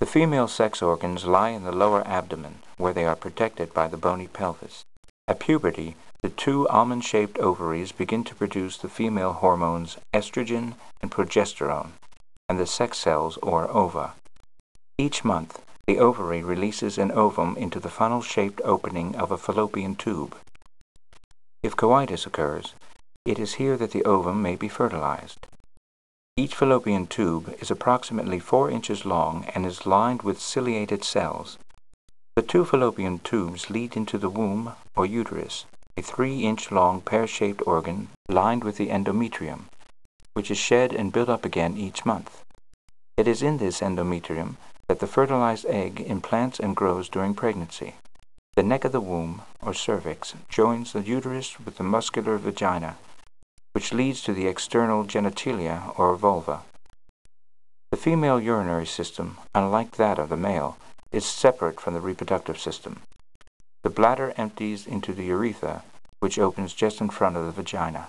The female sex organs lie in the lower abdomen, where they are protected by the bony pelvis. At puberty, the two almond shaped ovaries begin to produce the female hormones estrogen and progesterone, and the sex cells or ova. Each month, the ovary releases an ovum into the funnel shaped opening of a fallopian tube. If coitus occurs, it is here that the ovum may be fertilized. Each fallopian tube is approximately 4 inches long and is lined with ciliated cells. The two fallopian tubes lead into the womb or uterus, a 3 inch long pear shaped organ lined with the endometrium, which is shed and built up again each month. It is in this endometrium that the fertilized egg implants and grows during pregnancy. The neck of the womb, or cervix, joins the uterus with the muscular vagina which leads to the external genitalia or vulva. The female urinary system, unlike that of the male, is separate from the reproductive system. The bladder empties into the urethra, which opens just in front of the vagina.